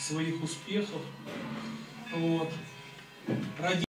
своих успехов. Вот. Ради